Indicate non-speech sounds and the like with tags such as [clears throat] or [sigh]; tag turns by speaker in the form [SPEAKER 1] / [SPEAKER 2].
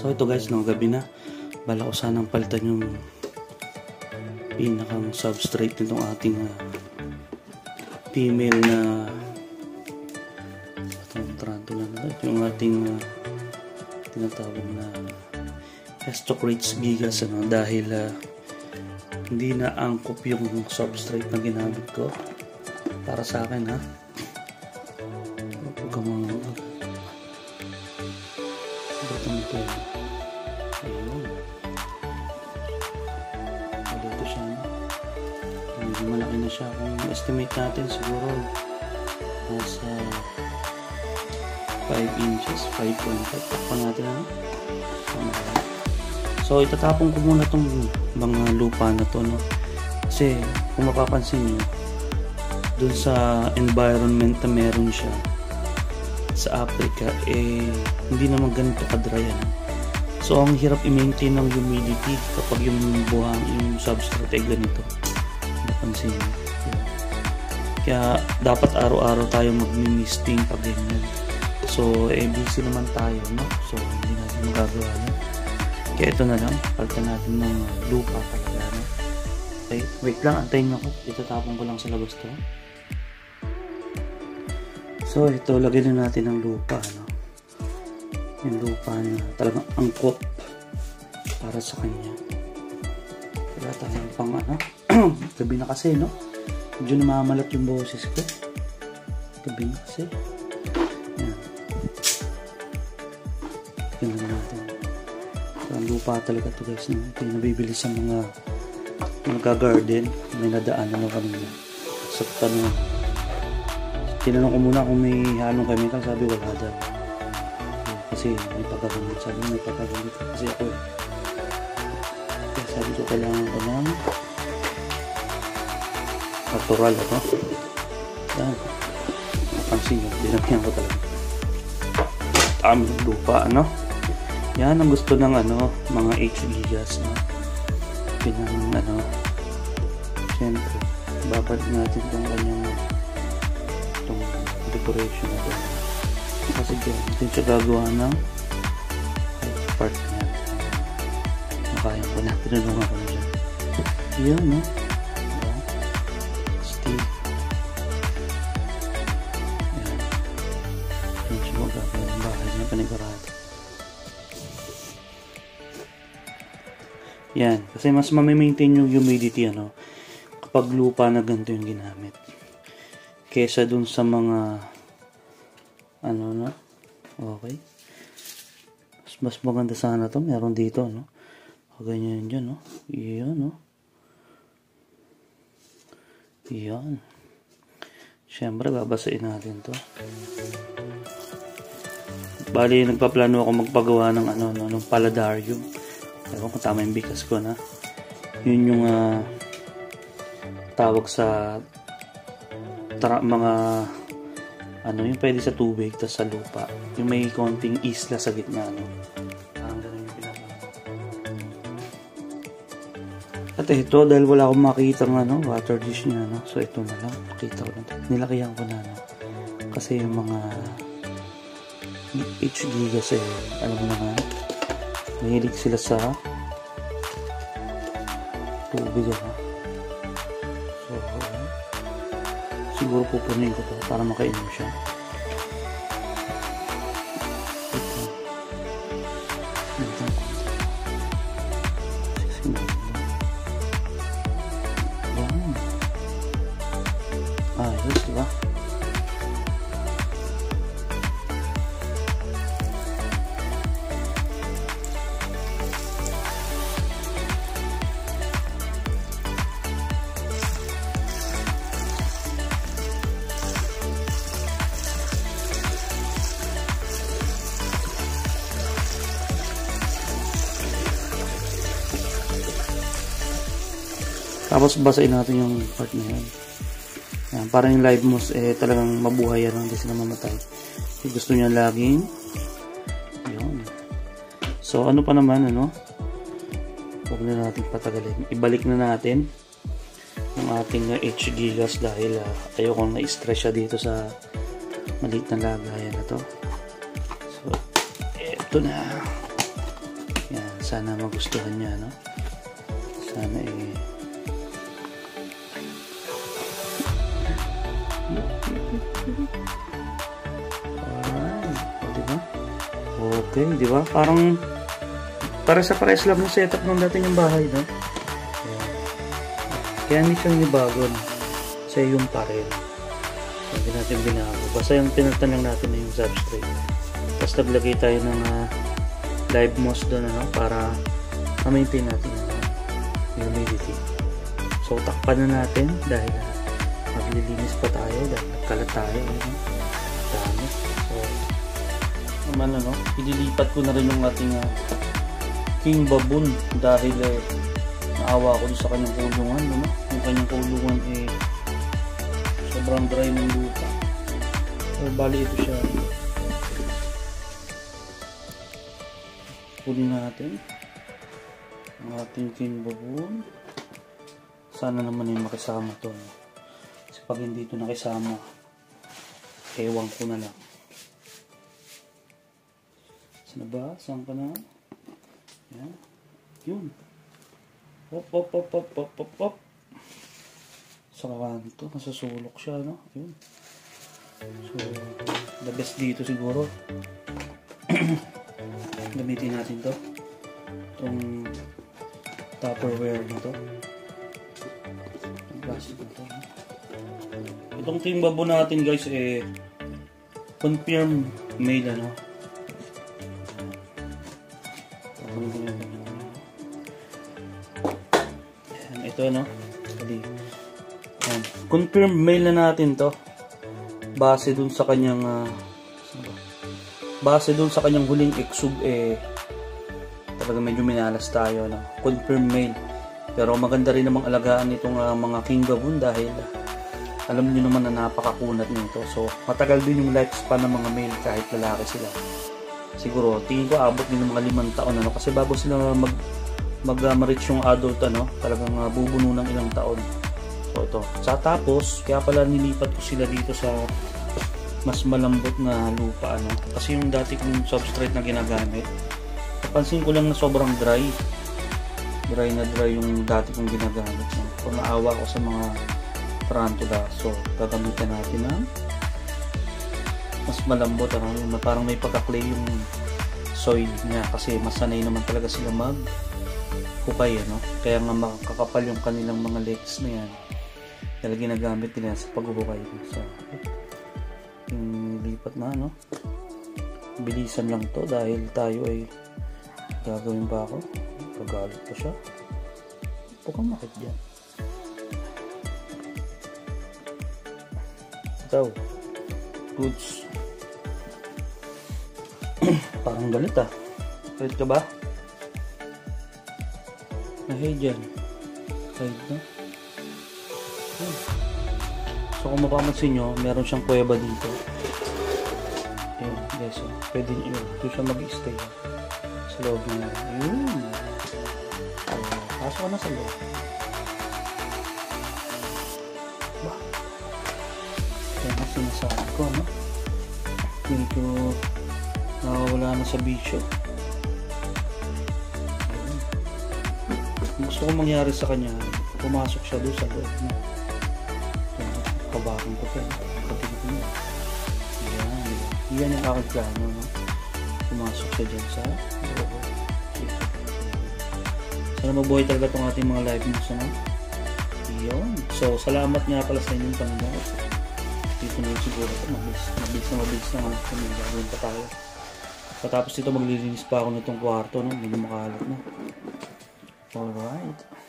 [SPEAKER 1] So ito guys, no, gabi na. Bala ko sanang palitan yung pinakang substrate nitong ating ah, female na itong tarantula na yung ating ah, tinatawag na Hestocrates gigas ano, dahil ah, hindi na angkop yung substrate na ginamit ko para sa akin ha ito yun? ayun dito siya medyo malaki na siya. Kung estimate natin siguro nasa 5 inches 5.5 takpan natin ano? Tama ba? so itatapon ko muna tong mga lupa na to no? Kasi kung mapapansin nyo dun sa environment na meron siya sa Africa eh hindi naman ganito ka-dry ano So, ang hirap i-maintain ng humidity kapag yung buhang, yung substrate ay ganito. Napansin. Diba? Kaya, dapat araw-araw tayo mag-misting pag ganyan. So, eh, busy naman tayo, no? So, hindi natin magagawa yan. Kaya ito na lang, palitan natin ng lupa talaga, no? Okay, wait lang, antayin ako. Itatapon ko lang sa labas to. So, ito, lagyan na natin ng lupa, no? yung lupa na talagang angkop para sa kanya. Wala tayong pang ano? [clears throat] Gabi na kasi no? Medyo namamalat yung boses ko. Gabi na kasi. Yan yan lang natin. So, ang lupa talaga to guys no? ito yung nabibili sa mga nagka-garden may nadaan ano kanina. Sa tanong tinanong ko muna kung may halong chemical sabi wala daw. Kasi may pagkagamit sabi may pagkagamit kasi ako kaya sabi ko kailangan ko ng natural ako yan. Napansin nyo dinamihan ko talaga. Dami ng lupa ano? Yan ang gusto ng ano mga HDs no pinang ano? Syempre babalik natin itong kanyang decoration na ito kasi dyan dito siya gagawa ng part niya makaya ko na tinulungan ko na dyan yun no? Steve yan. Yun siya magagawa ng bahay yan. Kasi mas mamimaintain yung humidity ano kapag lupa na ganito yung ginamit kesa dun sa mga ano na okay. Mas, mas maganda sana to meron dito no? Ganyan dyan no? Yan no? Yan syempre babasain natin to. Bali nagpaplano ako magpagawa ng ano no ng paladarium. Ewan kung tama yung bikas ko na. Yun yung uh, tawag sa tara, mga ano yung pwede sa tubig tapos sa lupa. Yung may konting isla sa gitna no? Parang ganun yung pinapagawa at ito dahil wala akong makita ng ano, water dish niya no? so ito na lang. Nakita ko na. Nilakihan ko na no? kasi yung mga HG kasi alam mo naman mahilig sila sa tubig ano siguro pupunin ko to para makainom siya. Ito. Ito Tapos basahin natin yung part na yan. Yan, para yung live mouse eh talagang mabuhay yan, hindi sila mamatay. Kung gusto niya laging yun. So ano pa naman ano? Huwag na natin patagalin. Ibalik na natin yung ating uh, H gigas dahil uh, ayokong na-stress siya dito sa maliit na lagayan na to. So, eto na. sana magustuhan niya, no? Sana eh... Okay, di ba? Parang para sa pares lang yung setup ng dating yung bahay, no? Ayan. Kaya hindi siya bago, no? Kasi yung pa rin. So, hindi natin binago. Basta yung pinagtan lang natin na yung substrate. Tapos naglagay tayo ng uh, live moss doon, ano? Para ma-maintain natin yung uh, humidity. So, takpan na natin dahil uh, maglilinis pa tayo dahil nagkalat tayo. Ano? Naman ano, ililipat ko na rin yung ating uh, king baboon dahil eh, naawa ko sa kanyang kulungan ano? yung kanyang kulungan eh sobrang dry ng lupa so bali ito siya kunin natin ang ating king baboon sana naman yung makisama to no? kasi pag hindi ito nakisama ewan ko na lang saan ba? saan ka na? Yan. Yun. Hop, hop, hop, hop, hop, hop, hop. Sa kanto, nasusulok siya, no? Yun. So, the best dito siguro. [clears throat] Gamitin natin to. Itong tupperware na to. Itong plastic na to. Itong timbabo natin guys, eh, confirm made, ano, Ayan, ito no. Kali. Confirm mail na natin to. Base dun sa kanyang uh, base dun sa kanyang huling exub eh talaga medyo minalas tayo no. Confirm mail. Pero maganda rin namang alagaan itong uh, mga king baboon dahil alam niyo naman na napakakunat nito. So, matagal din yung lifespan ng mga male kahit lalaki sila siguro tingin ko abot din ng mga limang taon ano? Kasi bago sila mag mag uh, ma-reach yung adult ano talagang uh, bubuno ng ilang taon. So ito. Sa tapos kaya pala nilipat ko sila dito sa mas malambot na lupa ano? Kasi yung dati kong substrate na ginagamit napansin ko lang na sobrang dry. Dry na dry yung dati kong ginagamit no? kung naawa ko sa mga tarantula so gagamitan natin ng mas malambot ano, parang may pagka-clay yung soil niya kasi masanay naman talaga sila mag hukay ano. Kaya nga makakapal yung kanilang mga legs na yan. Kaya ginagamit nila sa paghuhukay. So lipat na ano bilisan lang to dahil tayo ay gagawin pa ako? Pagalit pa siya. Pukang makit dyan. Ito goods [clears throat] parang galit ah. Galit ka ba? nahay dyan. Kahit na. Hmm. so kung mapamansin nyo meron siyang kuweba dito. Yun guys oh. pwede nyo doon siya mag-stay ah. sa loob niya yun so, pasok ka na sa loob kaya nga sinasabi ko ano medyo nakawala na sa bisyo gusto ko mangyari sa kanya pumasok siya doon sa loob no? kabakan ko katingin ko na yan yan yung aking plano no? pumasok siya dyan sa loob. Sana mabuhay talaga itong ating mga live news no? yun so salamat nga pala sa inyong panonood yun siguro mabilis, mabilis na mabilis na kami gagawin pa tayo Patapos dito maglilinis pa ako nitong kwarto, no? Medyo makalat na. Alright.